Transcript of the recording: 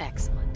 Excellent.